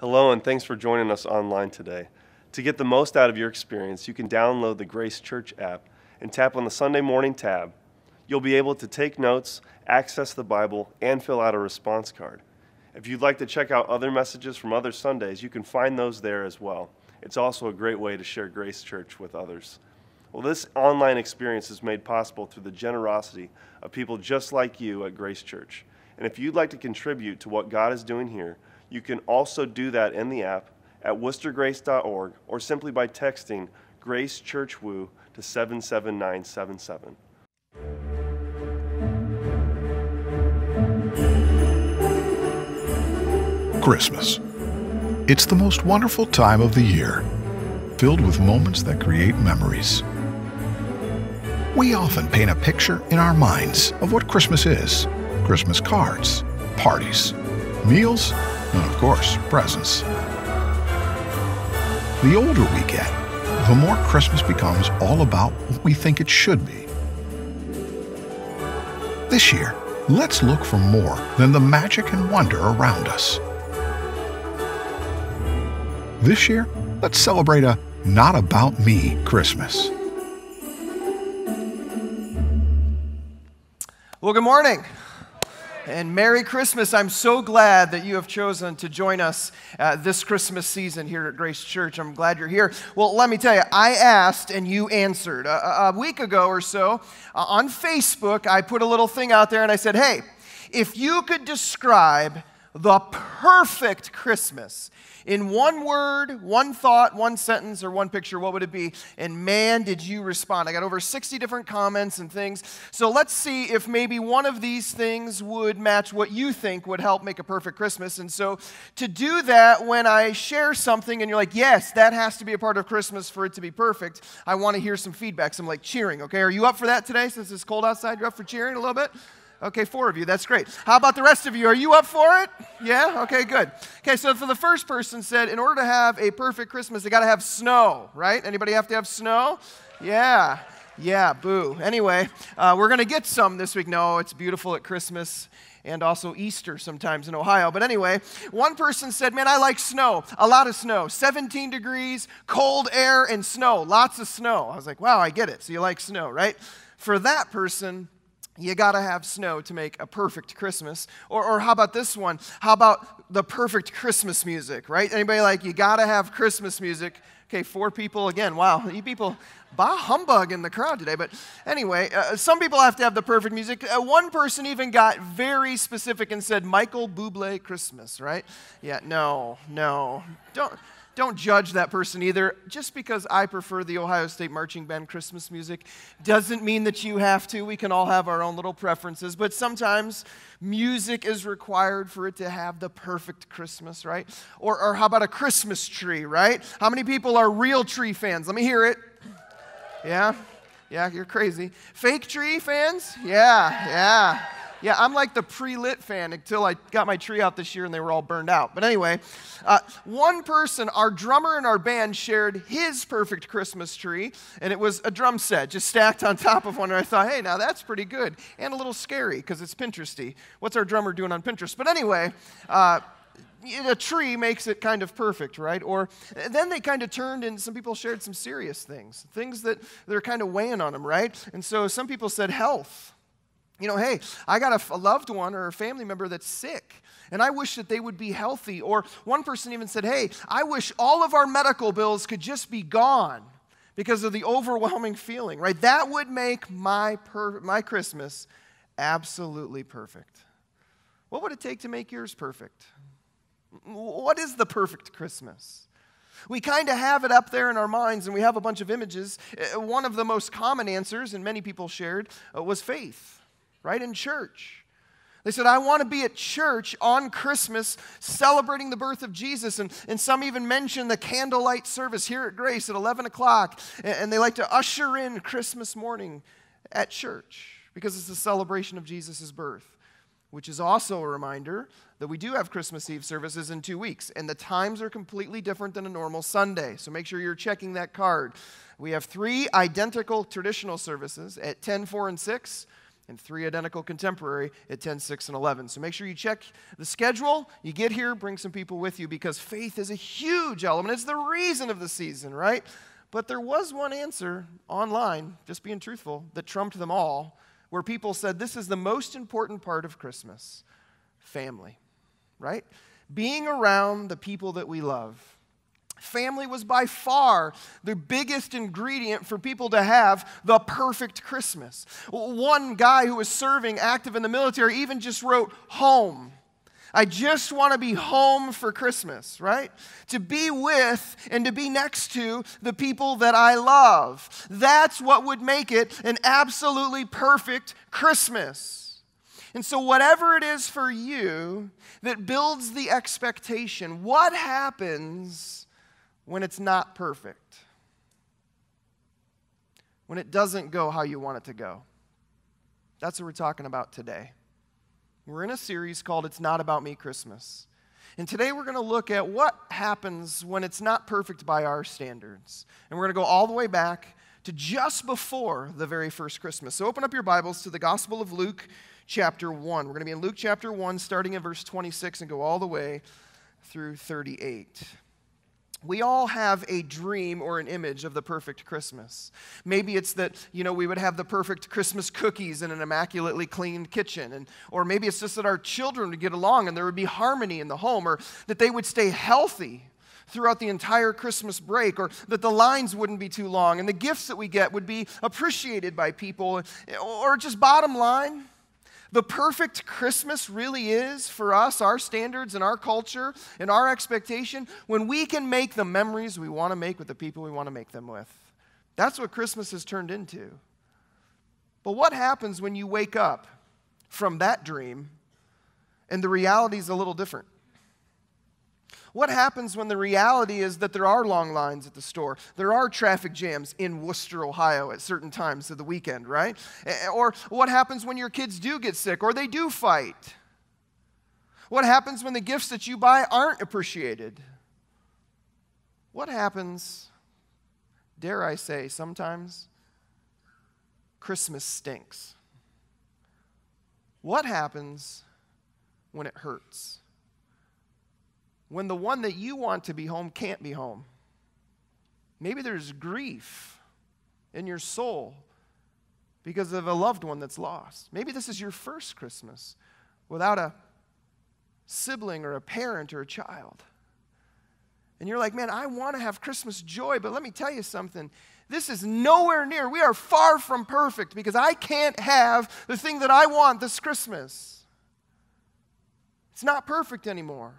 Hello, and thanks for joining us online today. To get the most out of your experience, you can download the Grace Church app and tap on the Sunday Morning tab. You'll be able to take notes, access the Bible, and fill out a response card. If you'd like to check out other messages from other Sundays, you can find those there as well. It's also a great way to share Grace Church with others. Well, this online experience is made possible through the generosity of people just like you at Grace Church. And if you'd like to contribute to what God is doing here, you can also do that in the app at woostergrace.org or simply by texting Grace Church Woo to 77977. Christmas. It's the most wonderful time of the year, filled with moments that create memories. We often paint a picture in our minds of what Christmas is Christmas cards, parties, meals, and of course, presents. The older we get, the more Christmas becomes all about what we think it should be. This year, let's look for more than the magic and wonder around us. This year, let's celebrate a not about me Christmas. Well, good morning. And Merry Christmas. I'm so glad that you have chosen to join us uh, this Christmas season here at Grace Church. I'm glad you're here. Well, let me tell you, I asked and you answered. A, week ago or so uh, on Facebook, I put a little thing out there and I said, hey, if you could describe the perfect Christmas, in one word, one thought, one sentence, or one picture, what would it be? And man, did you respond. I got over 60 different comments and things. So let's see if maybe one of these things would match what you think would help make a perfect Christmas. And so to do that, when I share something and you're like, yes, that has to be a part of Christmas for it to be perfect, I want to hear some feedback, some like cheering, okay? Are you up for that today since it's cold outside? You're up for cheering a little bit? Okay, four of you. That's great. How about the rest of you? Are you up for it? Yeah? Okay, good. Okay, so for the first person said, in order to have a perfect Christmas, they got to have snow, right? Anybody have to have snow? Yeah. Yeah, boo. Anyway, uh, we're going to get some this week. No, it's beautiful at Christmas and also Easter sometimes in Ohio. But anyway, one person said, Man, I like snow, a lot of snow, 17 degrees, cold air, and snow, lots of snow. I was like, Wow, I get it. So you like snow, right? For that person, you got to have snow to make a perfect Christmas. Or, or how about this one? How about the perfect Christmas music, right? Anybody like, you got to have Christmas music? Okay, four people again. Wow, you people, bah humbug in the crowd today. But anyway, uh, some people have to have the perfect music. Uh, one person even got very specific and said, Michael Bublé Christmas, right? Yeah, no, no. Don't don't judge that person either. Just because I prefer the Ohio State Marching Band Christmas music doesn't mean that you have to. We can all have our own little preferences, but sometimes music is required for it to have the perfect Christmas, right? Or, or how about a Christmas tree, right? How many people are real tree fans? Let me hear it. Yeah? Yeah, you're crazy. Fake tree fans? Yeah, yeah. Yeah, I'm like the pre lit fan until I got my tree out this year and they were all burned out. But anyway, uh, one person, our drummer in our band, shared his perfect Christmas tree, and it was a drum set just stacked on top of one. And I thought, hey, now that's pretty good and a little scary because it's Pinteresty. What's our drummer doing on Pinterest? But anyway, uh, a tree makes it kind of perfect, right? Or then they kind of turned and some people shared some serious things, things that they're kind of weighing on them, right? And so some people said health. You know, hey, I got a, a loved one or a family member that's sick, and I wish that they would be healthy. Or one person even said, hey, I wish all of our medical bills could just be gone because of the overwhelming feeling, right? That would make my, per- my Christmas absolutely perfect. What would it take to make yours perfect? What is the perfect Christmas? We kind of have it up there in our minds and we have a bunch of images. Uh, one of the most common answers, and many people shared, uh, was faith right? In church. They said, I want to be at church on Christmas celebrating the birth of Jesus. And, and some even mention the candlelight service here at Grace at 11 o'clock. And, and they like to usher in Christmas morning at church because it's a celebration of Jesus' birth, which is also a reminder that we do have Christmas Eve services in two weeks. And the times are completely different than a normal Sunday. So make sure you're checking that card. We have three identical traditional services at 10, 4, and 6 and three identical contemporary at 10, 6, and 11. So make sure you check the schedule. You get here, bring some people with you because faith is a huge element. It's the reason of the season, right? But there was one answer online, just being truthful, that trumped them all, where people said this is the most important part of Christmas family, right? Being around the people that we love. Family was by far the biggest ingredient for people to have the perfect Christmas. One guy who was serving active in the military even just wrote home. I just want to be home for Christmas, right? To be with and to be next to the people that I love. That's what would make it an absolutely perfect Christmas. And so, whatever it is for you that builds the expectation, what happens when it's not perfect, when it doesn't go how you want it to go. That's what we're talking about today. We're in a series called It's Not About Me Christmas. And today we're going to look at what happens when it's not perfect by our standards. And we're going to go all the way back to just before the very first Christmas. So open up your Bibles to the Gospel of Luke, chapter 1. We're going to be in Luke chapter 1, starting in verse 26 and go all the way through 38 we all have a dream or an image of the perfect Christmas. Maybe it's that, you know, we would have the perfect Christmas cookies in an immaculately cleaned kitchen. And, or maybe it's just that our children would get along and there would be harmony in the home, or that they would stay healthy throughout the entire Christmas break, or that the lines wouldn't be too long and the gifts that we get would be appreciated by people. Or just bottom line, the perfect Christmas really is for us, our standards and our culture and our expectation, when we can make the memories we want to make with the people we want to make them with. That's what Christmas has turned into. But what happens when you wake up from that dream and the reality is a little different? What happens when the reality is that there are long lines at the store? There are traffic jams in Wooster, Ohio at certain times of the weekend, right? Or what happens when your kids do get sick or they do fight? What happens when the gifts that you buy aren't appreciated? What happens, dare I say, sometimes Christmas stinks? What happens when it hurts? When the one that you want to be home can't be home. Maybe there's grief in your soul because of a loved one that's lost. Maybe this is your first Christmas without a sibling or a parent or a child. And you're like, man, I want to have Christmas joy, but let me tell you something. This is nowhere near. We are far from perfect because I can't have the thing that I want this Christmas. It's not perfect anymore.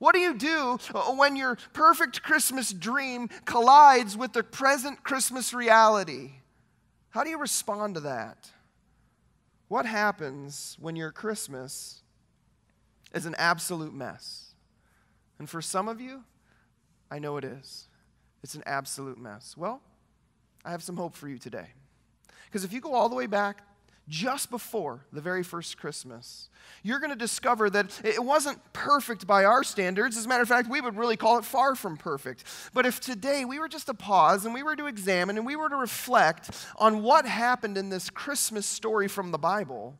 What do you do uh, when your perfect Christmas dream collides with the present Christmas reality? How do you respond to that? What happens when your Christmas is an absolute mess? And for some of you, I know it is. It's an absolute mess. Well, I have some hope for you today. Because if you go all the way back just before the very first Christmas, you're going to discover that it wasn't perfect by our standards. As a matter of fact, we would really call it far from perfect. But if today we were just to pause and we were to examine and we were to reflect on what happened in this Christmas story from the Bible,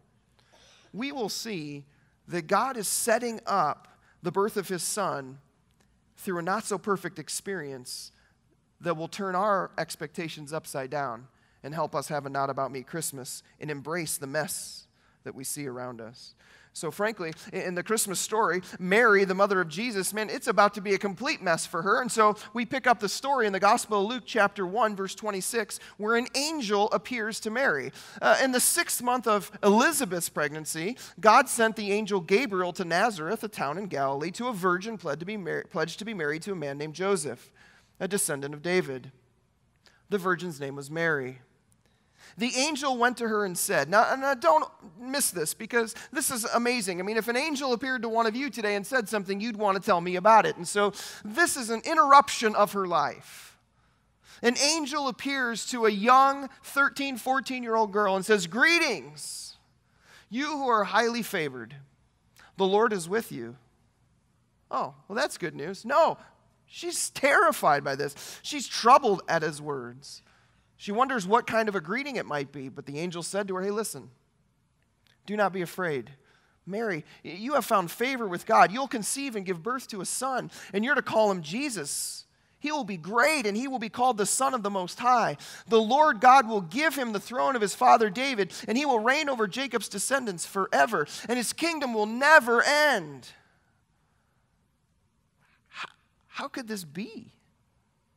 we will see that God is setting up the birth of his son through a not so perfect experience that will turn our expectations upside down and help us have a not about me Christmas and embrace the mess that we see around us. So, frankly, in the Christmas story, Mary, the mother of Jesus, man, it's about to be a complete mess for her. And so we pick up the story in the Gospel of Luke, chapter 1, verse 26, where an angel appears to Mary. Uh, in the sixth month of Elizabeth's pregnancy, God sent the angel Gabriel to Nazareth, a town in Galilee, to a virgin pledged to be, mar- pledged to be married to a man named Joseph, a descendant of David. The virgin's name was Mary. The angel went to her and said, now, now, don't miss this because this is amazing. I mean, if an angel appeared to one of you today and said something, you'd want to tell me about it. And so this is an interruption of her life. An angel appears to a young 13, 14 year old girl and says, Greetings, you who are highly favored. The Lord is with you. Oh, well, that's good news. No, she's terrified by this. She's troubled at his words. She wonders what kind of a greeting it might be, but the angel said to her, Hey, listen, do not be afraid. Mary, you have found favor with God. You'll conceive and give birth to a son, and you're to call him Jesus. He will be great, and he will be called the Son of the Most High. The Lord God will give him the throne of his father David, and he will reign over Jacob's descendants forever, and his kingdom will never end. How, how could this be?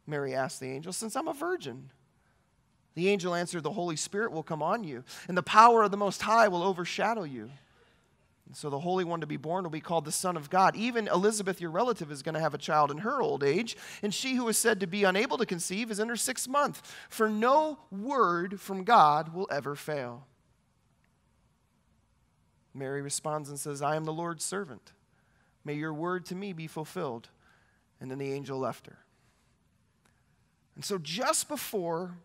Mary asked the angel, since I'm a virgin. The angel answered, The Holy Spirit will come on you, and the power of the Most High will overshadow you. And so the Holy One to be born will be called the Son of God. Even Elizabeth, your relative, is going to have a child in her old age. And she who is said to be unable to conceive is in her sixth month. For no word from God will ever fail. Mary responds and says, I am the Lord's servant. May your word to me be fulfilled. And then the angel left her. And so just before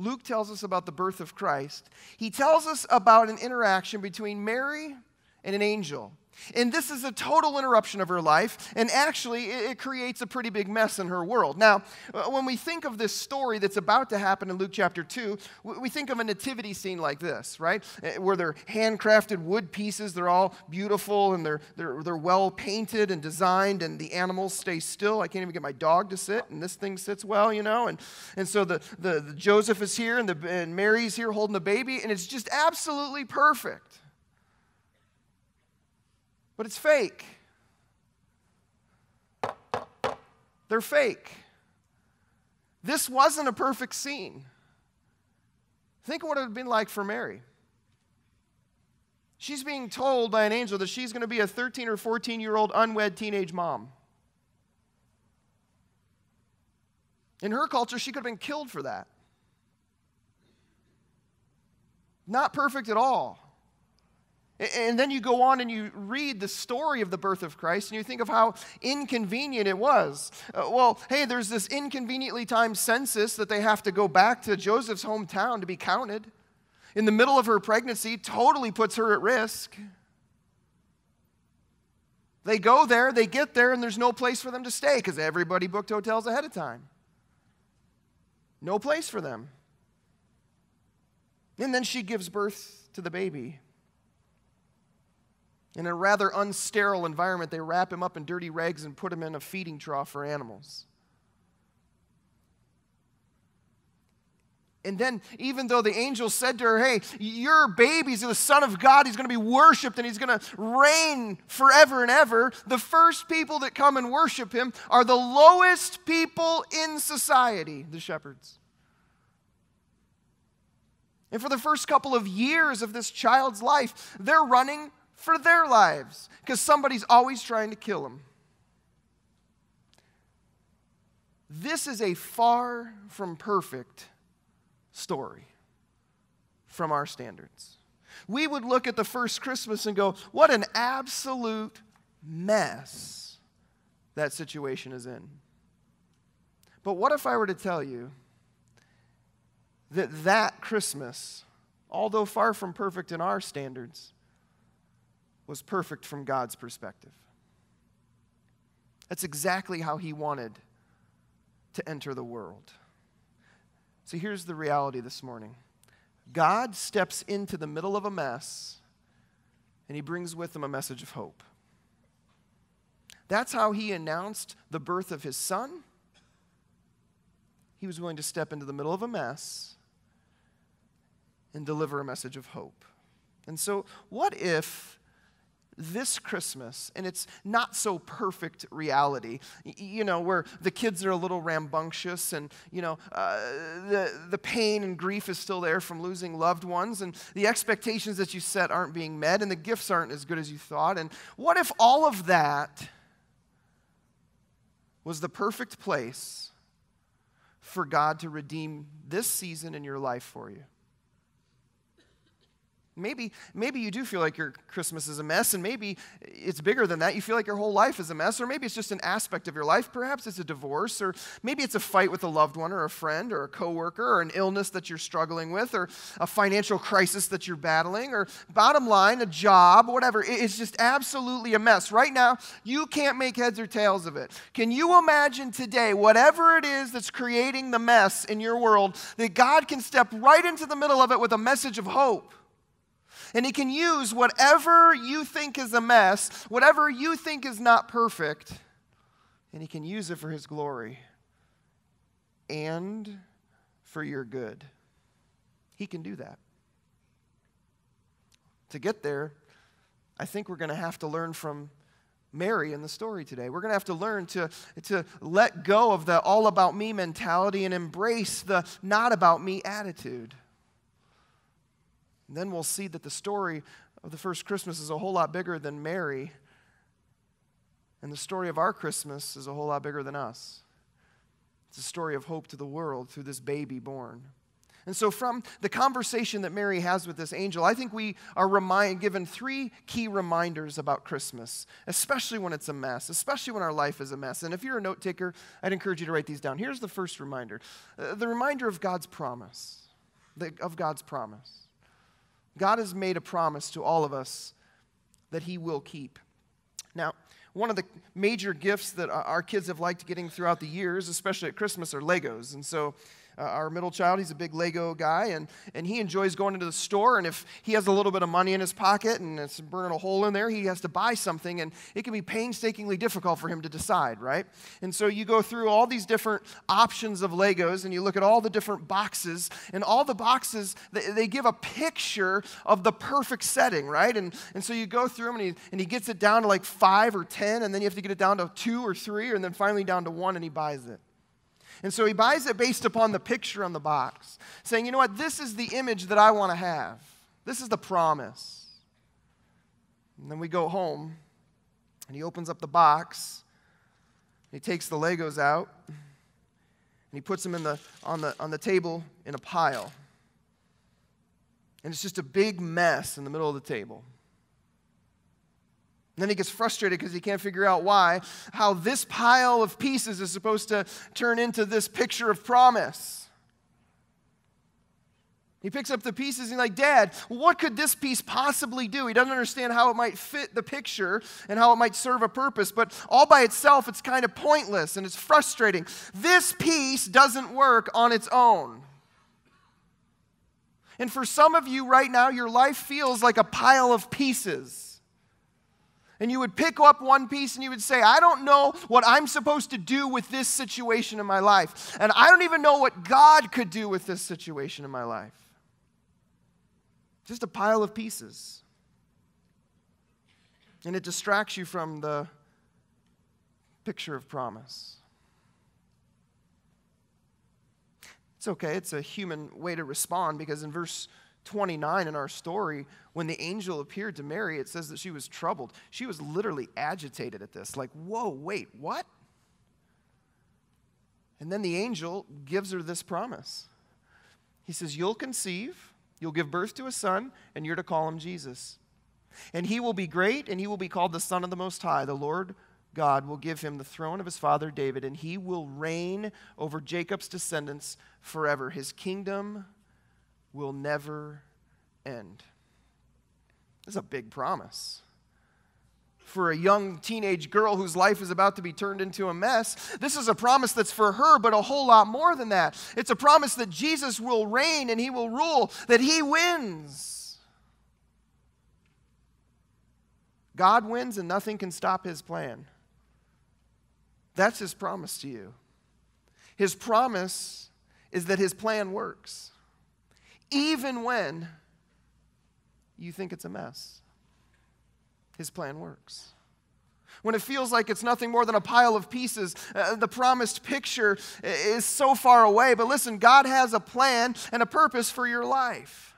Luke tells us about the birth of Christ, he tells us about an interaction between Mary and an angel. And this is a total interruption of her life, and actually, it, creates a pretty big mess in her world. Now, uh, when we think of this story that's about to happen in Luke chapter 2, we think of a nativity scene like this, right? Uh, where they're handcrafted wood pieces, they're all beautiful, and they're, they're, they're well painted and designed, and the animals stay still. I can't even get my dog to sit, and this thing sits well, you know? And, and so the, the, the Joseph is here, and, the, and Mary's here holding the baby, and it's just absolutely perfect but it's fake. They're fake. This wasn't a perfect scene. Think of what it would have been like for Mary. She's being told by an angel that she's going to be a 13 or 14 year old unwed teenage mom. In her culture, she could have been killed for that. Not perfect at all. And then you go on and you read the story of the birth of Christ and you think of how inconvenient it was. Uh, well, hey, there's this inconveniently timed census that they have to go back to Joseph's hometown to be counted. In the middle of her pregnancy, totally puts her at risk. They go there, they get there, and there's no place for them to stay because everybody booked hotels ahead of time. No place for them. And then she gives birth to the baby. In a rather unsterile environment, they wrap him up in dirty rags and put him in a feeding trough for animals. And then, even though the angel said to her, Hey, your baby's the Son of God, he's going to be worshiped and he's going to reign forever and ever, the first people that come and worship him are the lowest people in society, the shepherds. And for the first couple of years of this child's life, they're running for their lives because somebody's always trying to kill them. This is a far from perfect story from our standards. We would look at the first Christmas and go, what an absolute mess that situation is in. But what if I were to tell you that that Christmas, although far from perfect in our standards, was perfect from God's perspective. That's exactly how he wanted to enter the world. So here's the reality this morning God steps into the middle of a mess and he brings with him a message of hope. That's how he announced the birth of his son. He was willing to step into the middle of a mess and deliver a message of hope. And so, what if this Christmas and its not so perfect reality, you know, where the kids are a little rambunctious and, you know, uh, the, the pain and grief is still there from losing loved ones and the expectations that you set aren't being met and the gifts aren't as good as you thought. And what if all of that was the perfect place for God to redeem this season in your life for you? Maybe, maybe you do feel like your Christmas is a mess, and maybe it's bigger than that. You feel like your whole life is a mess, or maybe it's just an aspect of your life. Perhaps it's a divorce, or maybe it's a fight with a loved one, or a friend, or a coworker, or an illness that you're struggling with, or a financial crisis that you're battling, or bottom line, a job, whatever. It's just absolutely a mess. Right now, you can't make heads or tails of it. Can you imagine today, whatever it is that's creating the mess in your world, that God can step right into the middle of it with a message of hope? And He can use whatever you think is a mess, whatever you think is not perfect, and He can use it for His glory and for your good. He can do that. To get there, I think we're going to have to learn from Mary in the story today. We're going to have to learn to, to let go of the all about me mentality and embrace the not about me attitude. And then we'll see that the story of the first Christmas is a whole lot bigger than Mary. And the story of our Christmas is a whole lot bigger than us. It's a story of hope to the world through this baby born. And so, from the conversation that Mary has with this angel, I think we are remind, given three key reminders about Christmas, especially when it's a mess, especially when our life is a mess. And if you're a note taker, I'd encourage you to write these down. Here's the first reminder uh, the reminder of God's promise, the, of God's promise. God has made a promise to all of us that He will keep. Now, one of the major gifts that our kids have liked getting throughout the years, especially at Christmas, are Legos. And so uh, our middle child, he's a big Lego guy, and, and he enjoys going into the store. And if he has a little bit of money in his pocket and it's burning a hole in there, he has to buy something, and it can be painstakingly difficult for him to decide, right? And so you go through all these different options of Legos, and you look at all the different boxes, and all the boxes, they, they give a picture of the perfect setting, right? And, and so you go through them, and he, and he gets it down to like five or 10, and then you have to get it down to two or three, and then finally down to one, and he buys it. And so he buys it based upon the picture on the box, saying, you know what, this is the image that I want to have. This is the promise. And then we go home, and he opens up the box, he takes the Legos out, and he puts them in the, on, the, on the table in a pile. And it's just a big mess in the middle of the table. And then he gets frustrated because he can't figure out why, how this pile of pieces is supposed to turn into this picture of promise. He picks up the pieces and he's like, Dad, what could this piece possibly do? He doesn't understand how it might fit the picture and how it might serve a purpose, but all by itself, it's kind of pointless and it's frustrating. This piece doesn't work on its own. And for some of you right now, your life feels like a pile of pieces and you would pick up one piece and you would say, I don't know what I'm supposed to do with this situation in my life. And I don't even know what God could do with this situation in my life. Just a pile of pieces. And it distracts you from the picture of promise. It's okay, it's a human way to respond because in verse 29 in our story, when the angel appeared to Mary, it says that she was troubled. She was literally agitated at this, like, whoa, wait, what? And then the angel gives her this promise. He says, You'll conceive, you'll give birth to a son, and you're to call him Jesus. And he will be great, and he will be called the Son of the Most High. The Lord God will give him the throne of his father David, and he will reign over Jacob's descendants forever. His kingdom will never end. This is a big promise. For a young teenage girl whose life is about to be turned into a mess, this is a promise that's for her, but a whole lot more than that. It's a promise that Jesus will reign and he will rule, that he wins. God wins and nothing can stop his plan. That's his promise to you. His promise is that his plan works even when you think it's a mess. His plan works. When it feels like it's nothing more than a pile of pieces, uh, the promised picture is so far away. But listen, God has a plan and a purpose for your life.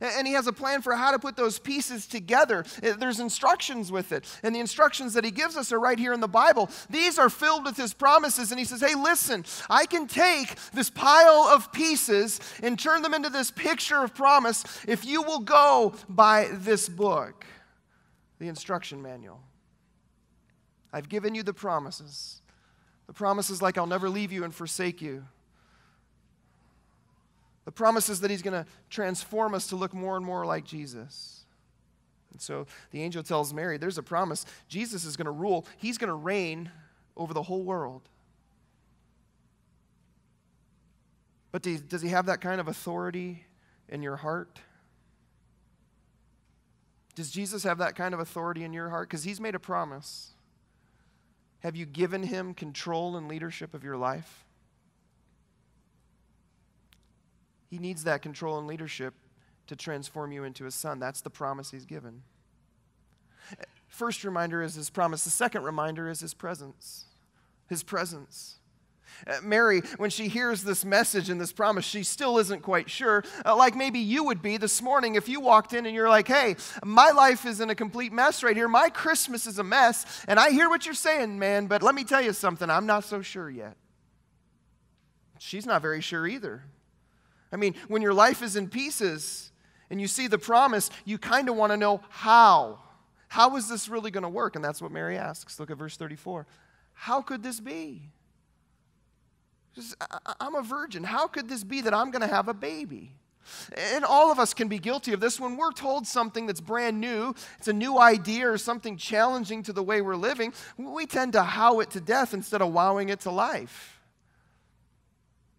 And he has a plan for how to put those pieces together. Uh, there's instructions with it. And the instructions that he gives us are right here in the Bible. These are filled with his promises. And he says, Hey, listen, I can take this pile of pieces and turn them into this picture of promise if you will go by this book, the instruction manual. I've given you the promises. The promises like I'll never leave you and forsake you. The promise is that he's going to transform us to look more and more like Jesus. And so the angel tells Mary, there's a promise. Jesus is going to rule, he's going to reign over the whole world. But does he have that kind of authority in your heart? Does Jesus have that kind of authority in your heart? Because he's made a promise. Have you given him control and leadership of your life? He needs that control and leadership to transform you into a son. That's the promise he's given. First reminder is his promise. The second reminder is his presence. His presence. Uh, Mary, when she hears this message and this promise, she still isn't quite sure. Uh, like maybe you would be this morning if you walked in and you're like, hey, my life is in a complete mess right here. My Christmas is a mess. And I hear what you're saying, man, but let me tell you something. I'm not so sure yet. She's not very sure either. I mean, when your life is in pieces and you see the promise, you kind of want to know how. How is this really going to work? And that's what Mary asks. Look at verse 34. How could this be? I'm a virgin. How could this be that I'm going to have a baby? And all of us can be guilty of this when we're told something that's brand new, it's a new idea or something challenging to the way we're living, we tend to how it to death instead of wowing it to life.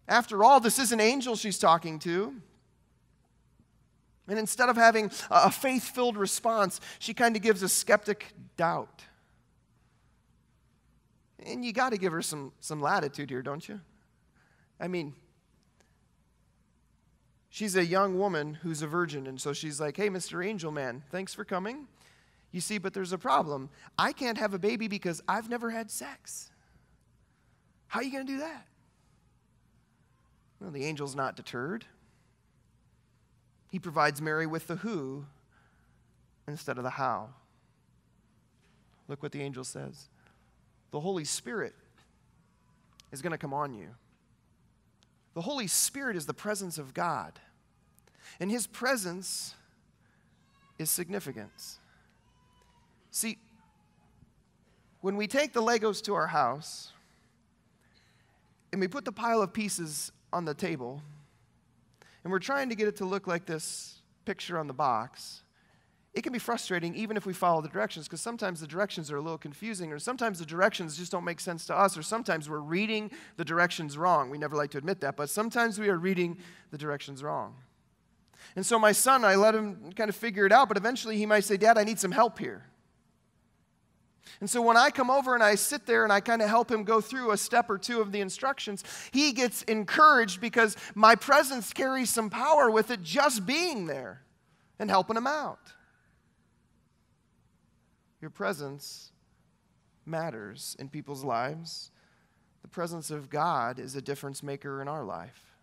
After all, this is an angel she's talking to. And instead of having a faith filled response, she kind of gives a skeptic doubt. And you got to give her some, some latitude here, don't you? I mean, she's a young woman who's a virgin, and so she's like, hey, Mr. Angel Man, thanks for coming. You see, but there's a problem. I can't have a baby because I've never had sex. How are you going to do that? Well, the angel's not deterred. He provides Mary with the who instead of the how. Look what the angel says the Holy Spirit is going to come on you. The Holy Spirit is the presence of God, and His presence is significance. See, when we take the Legos to our house and we put the pile of pieces on the table, and we're trying to get it to look like this picture on the box, it can be frustrating even if we follow the directions because sometimes the directions are a little confusing or sometimes the directions just don't make sense to us or sometimes we're reading the directions wrong. We never like to admit that, but sometimes we are reading the directions wrong. And so my son, I let him kind of figure it out, but eventually he might say, Dad, I need some help here. And so when I come over and I sit there and I kind of help him go through a step or two of the instructions, he gets encouraged because my presence carries some power with it just being there and helping him out. Your presence matters in people's lives. The presence of God is a difference maker in our life.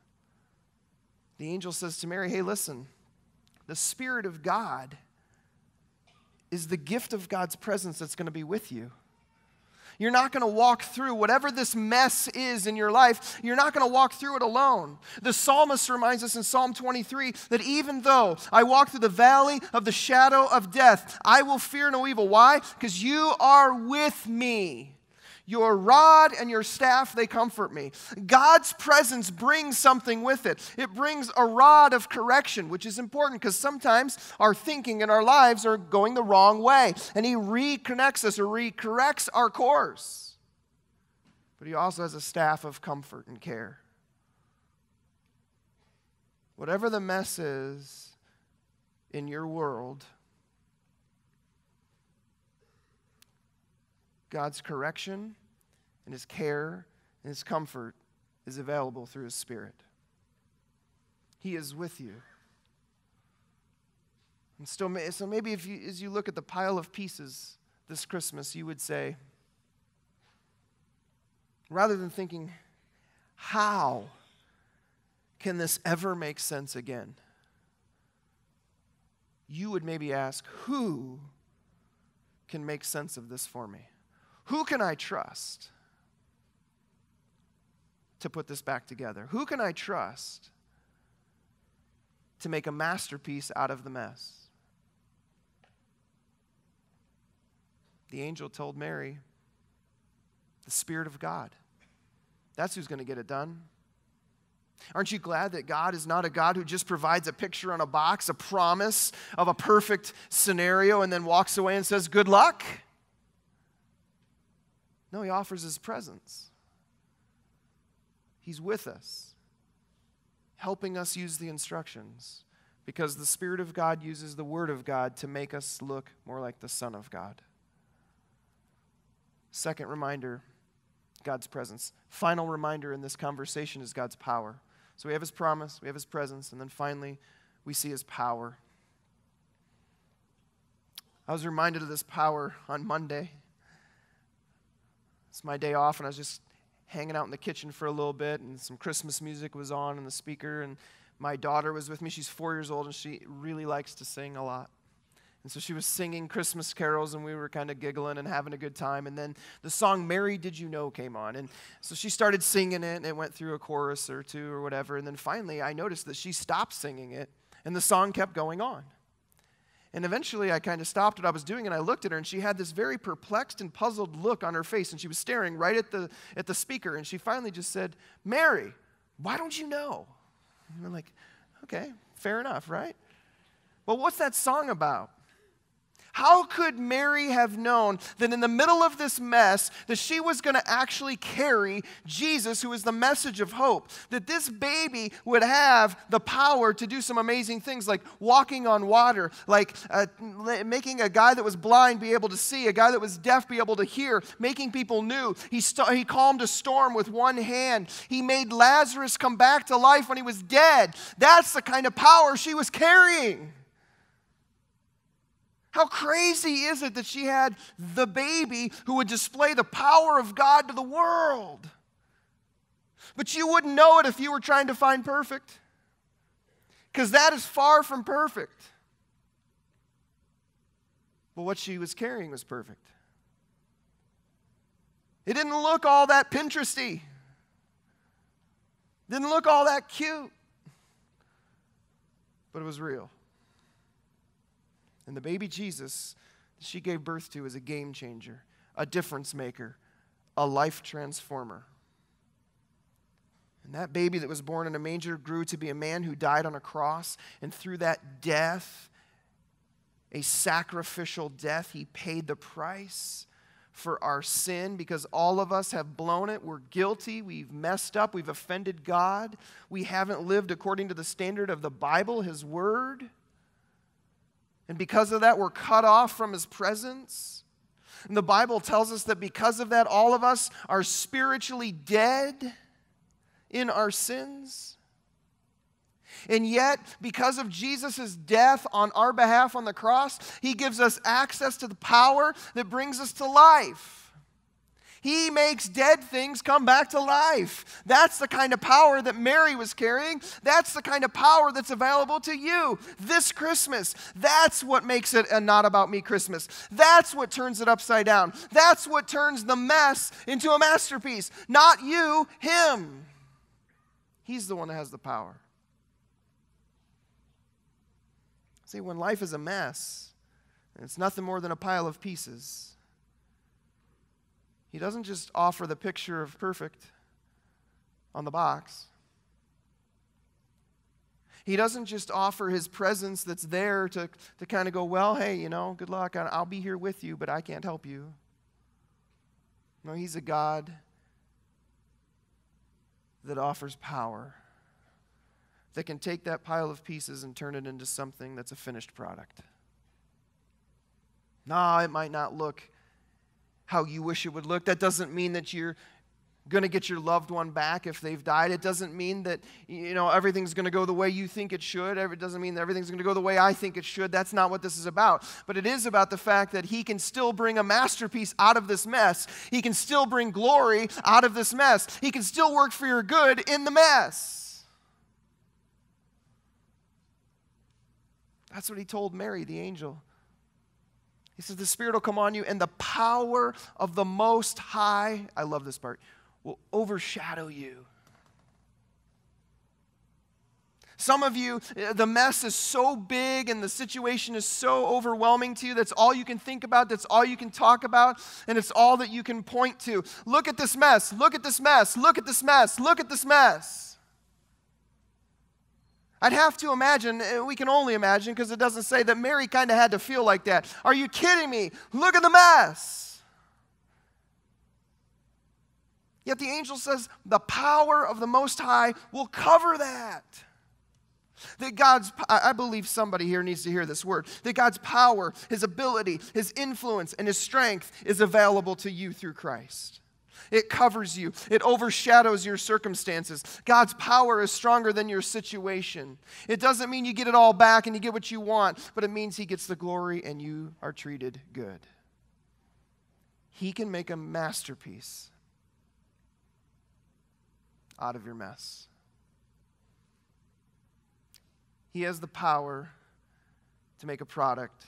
The angel says to Mary, Hey, listen, the Spirit of God is the gift of God's presence that's going to be with you. You're not going to walk through whatever this mess is in your life, you're not going to walk through it alone. The psalmist reminds us in Psalm 23 that even though I walk through the valley of the shadow of death, I will fear no evil. Why? Because you are with me. Your rod and your staff, they comfort me. God's presence brings something with it. It brings a rod of correction, which is important because sometimes our thinking and our lives are going the wrong way. And He reconnects us or recorrects our course. But He also has a staff of comfort and care. Whatever the mess is in your world, God's correction and His care and His comfort is available through His Spirit. He is with you. And still, so maybe if you, as you look at the pile of pieces this Christmas, you would say, rather than thinking, how can this ever make sense again? you would maybe ask, Who can make sense of this for me? Who can I trust to put this back together? Who can I trust to make a masterpiece out of the mess? The angel told Mary, The Spirit of God. That's who's going to get it done. Aren't you glad that God is not a God who just provides a picture on a box, a promise of a perfect scenario, and then walks away and says, Good luck? No, He offers His presence. He's with us, helping us use the instructions, because the Spirit of God uses the Word of God to make us look more like the Son of God. Second reminder God's presence. Final reminder in this conversation is God's power. So we have his promise, we have his presence, and then finally we see his power. I was reminded of this power on Monday. It's my day off, and I was just hanging out in the kitchen for a little bit, and some Christmas music was on in the speaker, and my daughter was with me. She's four years old, and she really likes to sing a lot. And so she was singing Christmas carols, and we were kind of giggling and having a good time. And then the song Mary Did You Know came on. And so she started singing it, and it went through a chorus or two or whatever. And then finally, I noticed that she stopped singing it, and the song kept going on. And eventually, I kind of stopped what I was doing, and I looked at her, and she had this very perplexed and puzzled look on her face, and she was staring right at the, at the speaker. And she finally just said, Mary, why don't you know? And I'm like, okay, fair enough, right? Well, what's that song about? How could Mary have known that in the middle of this mess that she was going to actually carry Jesus who is the message of hope? That this baby would have the power to do some amazing things like walking on water, like uh, making a guy that was blind be able to see, a guy that was deaf be able to hear, making people new. He, st- he calmed a storm with one hand. He made Lazarus come back to life when he was dead. That's the kind of power she was carrying. How crazy is it that she had the baby who would display the power of God to the world? But you wouldn't know it if you were trying to find perfect, because that is far from perfect. But what she was carrying was perfect. It didn't look all that Pinteresty. Didn't look all that cute. But it was real. And the baby Jesus that she gave birth to is a game changer, a difference maker, a life transformer. And that baby that was born in a manger grew to be a man who died on a cross. And through that death, a sacrificial death, he paid the price for our sin because all of us have blown it. We're guilty. We've messed up. We've offended God. We haven't lived according to the standard of the Bible, His Word. And because of that, we're cut off from his presence. And the Bible tells us that because of that, all of us are spiritually dead in our sins. And yet, because of Jesus' death on our behalf on the cross, he gives us access to the power that brings us to life. He makes dead things come back to life. That's the kind of power that Mary was carrying. That's the kind of power that's available to you this Christmas. That's what makes it a not about me Christmas. That's what turns it upside down. That's what turns the mess into a masterpiece. Not you, Him. He's the one that has the power. See, when life is a mess, and it's nothing more than a pile of pieces he doesn't just offer the picture of perfect on the box. He doesn't just offer his presence that's there to, to kind of go, well, hey, you know, good luck. I'll be here with you, but I can't help you. No, he's a God that offers power, that can take that pile of pieces and turn it into something that's a finished product. No, it might not look how you wish it would look. That doesn't mean that you're going to get your loved one back if they've died. It doesn't mean that you know everything's going to go the way you think it should. It doesn't mean that everything's going to go the way I think it should. That's not what this is about. But it is about the fact that he can still bring a masterpiece out of this mess. He can still bring glory out of this mess. He can still work for your good in the mess. That's what he told Mary, the angel. He says, The Spirit will come on you, and the power of the Most High, I love this part, will overshadow you. Some of you, uh, the mess is so big and the situation is so overwhelming to you. That's all you can think about. That's all you can talk about. And it's all that you can point to. Look at this mess. Look at this mess. Look at this mess. Look at this mess. I'd have to imagine, uh, we can only imagine because it doesn't say that Mary kind of had to feel like that. Are you kidding me? Look at the mess. Yet the angel says, the power of the Most High will cover that. That God's, I believe somebody here needs to hear this word, that God's power, His ability, His influence, and His strength is available to you through Christ. It covers you, it overshadows your circumstances. God's power is stronger than your situation. It doesn't mean you get it all back and you get what you want, but it means He gets the glory and you are treated good. He can make a masterpiece out of your mess. He has the power to make a product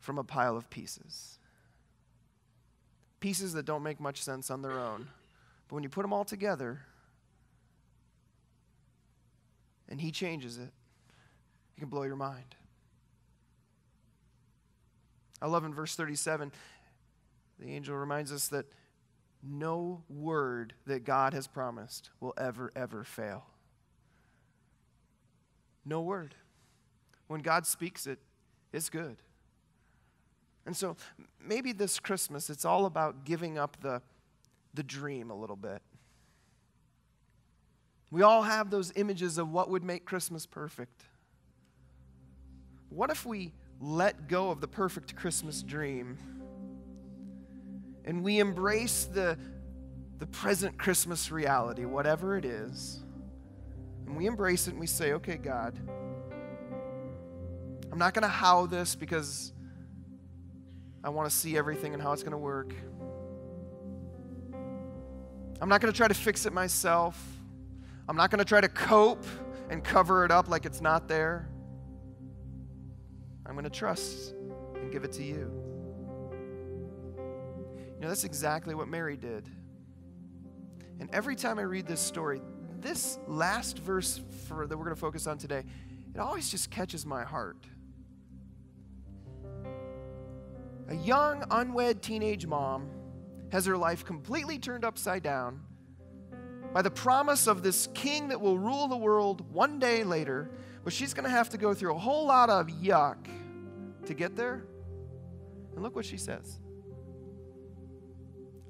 from a pile of pieces. Pieces that don't make much sense on their own. But when you put them all together and He changes it, He can blow your mind. I love in verse 37, the angel reminds us that no word that God has promised will ever, ever fail. No word. When God speaks it, it's good. And so maybe this Christmas, it's all about giving up the, the dream a little bit. We all have those images of what would make Christmas perfect. What if we let go of the perfect Christmas dream and we embrace the, the present Christmas reality, whatever it is? And we embrace it and we say, okay, God, I'm not going to how this because I want to see everything and how it's going to work. I'm not going to try to fix it myself. I'm not going to try to cope and cover it up like it's not there. I'm going to trust and give it to you. You know, that's exactly what Mary did. And every time I read this story, this last verse for, that we're going to focus on today, it always just catches my heart. A young, unwed teenage mom has her life completely turned upside down by the promise of this king that will rule the world one day later, but she's going to have to go through a whole lot of yuck to get there. And look what she says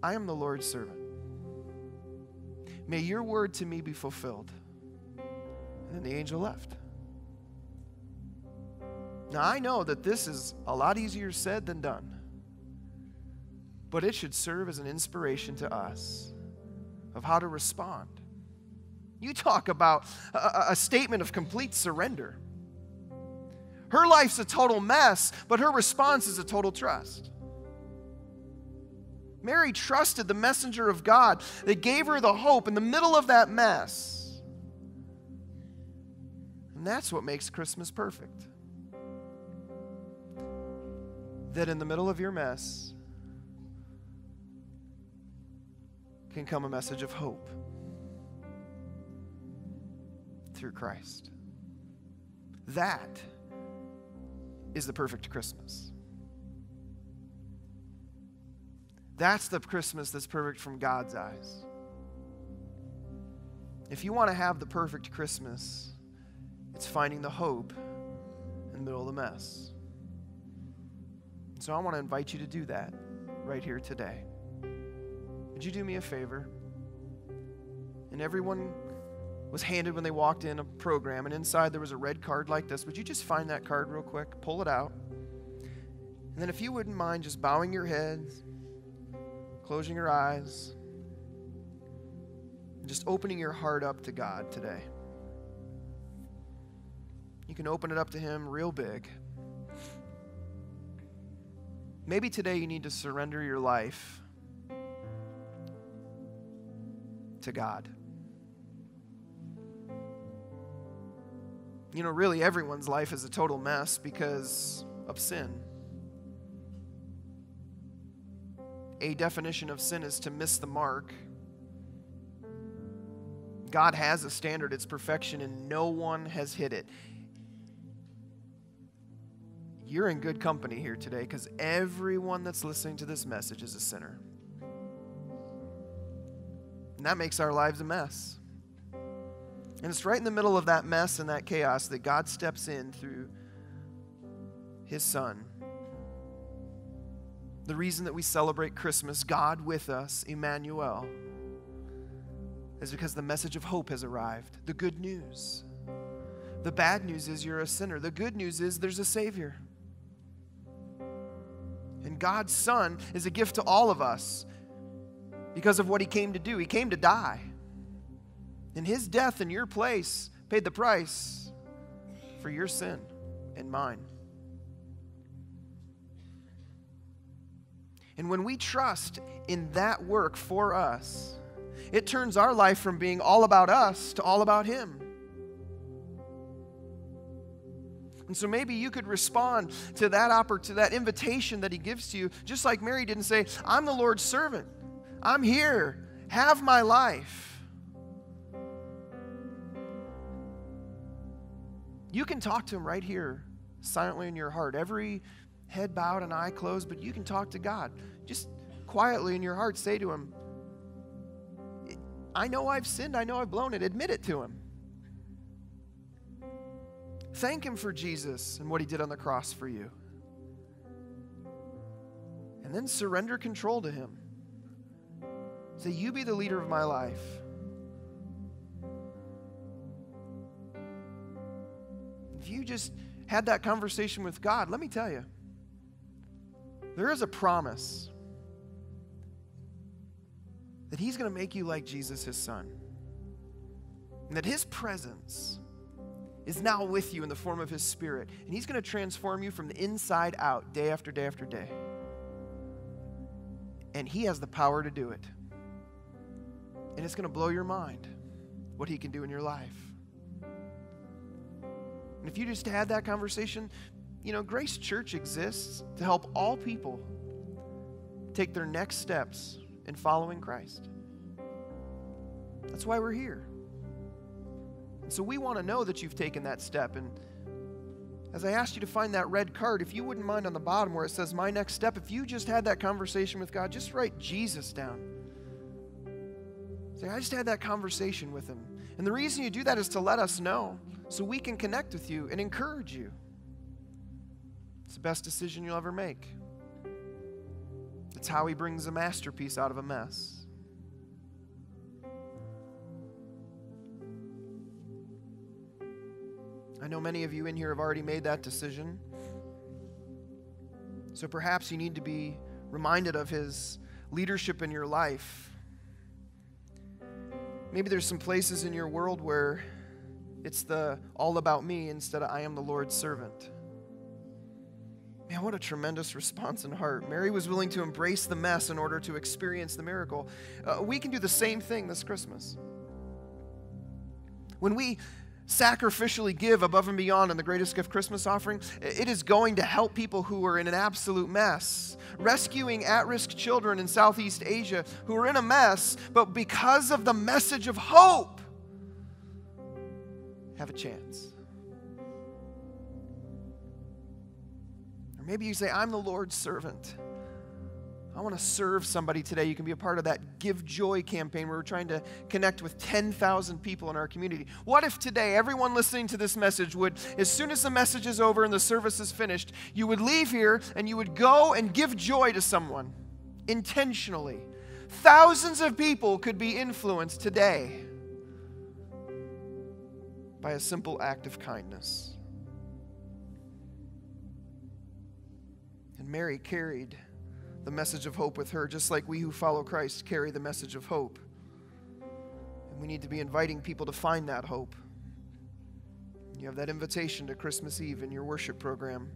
I am the Lord's servant. May your word to me be fulfilled. And then the angel left. Now, I know that this is a lot easier said than done, but it should serve as an inspiration to us of how to respond. You talk about a, a statement of complete surrender. Her life's a total mess, but her response is a total trust. Mary trusted the messenger of God that gave her the hope in the middle of that mess. And that's what makes Christmas perfect. That in the middle of your mess can come a message of hope through Christ. That is the perfect Christmas. That's the Christmas that's perfect from God's eyes. If you want to have the perfect Christmas, it's finding the hope in the middle of the mess. So I want to invite you to do that right here today. Would you do me a favor? And everyone was handed when they walked in a program, and inside there was a red card like this. Would you just find that card real quick? Pull it out. And then, if you wouldn't mind just bowing your heads closing your eyes, and just opening your heart up to God today. You can open it up to Him real big. Maybe today you need to surrender your life to God. You know, really, everyone's life is a total mess because of sin. A definition of sin is to miss the mark. God has a standard, it's perfection, and no one has hit it. You're in good company here today because everyone that's listening to this message is a sinner. And that makes our lives a mess. And it's right in the middle of that mess and that chaos that God steps in through His Son. The reason that we celebrate Christmas, God with us, Emmanuel, is because the message of hope has arrived. The good news. The bad news is you're a sinner. The good news is there's a Savior. And God's Son is a gift to all of us because of what He came to do. He came to die. And His death in your place paid the price for your sin and mine. And when we trust in that work for us, it turns our life from being all about us to all about Him. And so maybe you could respond to that oppor- to that invitation that he gives to you, just like Mary didn't say, I'm the Lord's servant. I'm here. Have my life. You can talk to him right here, silently in your heart. Every head bowed and eye closed, but you can talk to God. Just quietly in your heart, say to him, I know I've sinned. I know I've blown it. Admit it to him. Thank him for Jesus and what he did on the cross for you. And then surrender control to him. Say, You be the leader of my life. If you just had that conversation with God, let me tell you, there is a promise that He's going to make you like Jesus, His Son. And that His presence is now with you in the form of His Spirit. And He's going to transform you from the inside out, day after day after day. And He has the power to do it. And it's going to blow your mind what He can do in your life. And if you just had that conversation, you know, Grace Church exists to help all people take their next steps in following Christ. That's why we're here. And so we want to know that you've taken that step. And as I asked you to find that red card, if you wouldn't mind on the bottom where it says my next step, if you just had that conversation with God, just write Jesus down. Say, I just had that conversation with him. And the reason you do that is to let us know so we can connect with you and encourage you. It's the best decision you'll ever make. It's how he brings a masterpiece out of a mess. I know many of you in here have already made that decision. So perhaps you need to be reminded of his leadership in your life. Maybe there's some places in your world where it's the all about me instead of I am the Lord's servant. Man, what a tremendous response in heart. Mary was willing to embrace the mess in order to experience the miracle. Uh, we can do the same thing this Christmas. When we sacrificially give above and beyond in the greatest gift Christmas offering, it is going to help people who are in an absolute mess. Rescuing at risk children in Southeast Asia who are in a mess, but because of the message of hope, have a chance. Or maybe you say, I'm the Lord's servant. I want to serve somebody today. You can be a part of that Give Joy campaign where we're trying to connect with 10,000 people in our community. What if today, everyone listening to this message would, as soon as the message is over and the service is finished, you would leave here and you would go and give joy to someone intentionally? Thousands of people could be influenced today by a simple act of kindness. And Mary carried the message of hope with her, just like we who follow Christ carry the message of hope. And we need to be inviting people to find that hope. You have that invitation to Christmas Eve in your worship program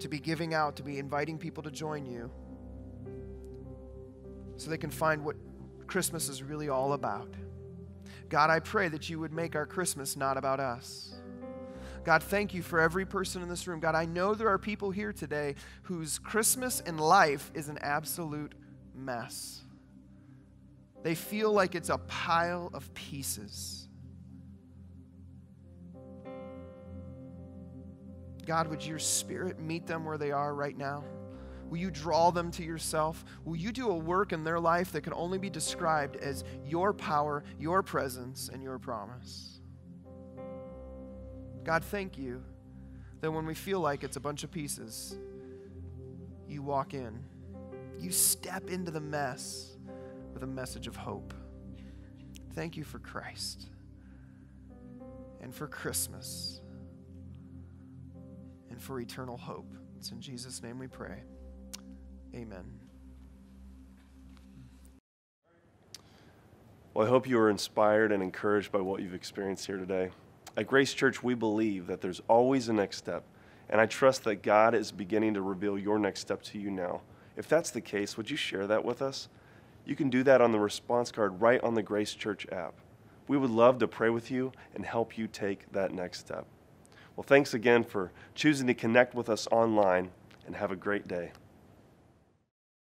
to be giving out, to be inviting people to join you so they can find what Christmas is really all about. God, I pray that you would make our Christmas not about us. God, thank you for every person in this room. God, I know there are people here today whose Christmas in life is an absolute mess. They feel like it's a pile of pieces. God, would your spirit meet them where they are right now? Will you draw them to yourself? Will you do a work in their life that can only be described as your power, your presence, and your promise? God, thank you that when we feel like it's a bunch of pieces, you walk in. You step into the mess with a message of hope. Thank you for Christ and for Christmas and for eternal hope. It's in Jesus' name we pray. Amen. Well, I hope you are inspired and encouraged by what you've experienced here today. At Grace Church, we believe that there's always a next step, and I trust that God is beginning to reveal your next step to you now. If that's the case, would you share that with us? You can do that on the response card right on the Grace Church app. We would love to pray with you and help you take that next step. Well, thanks again for choosing to connect with us online, and have a great day.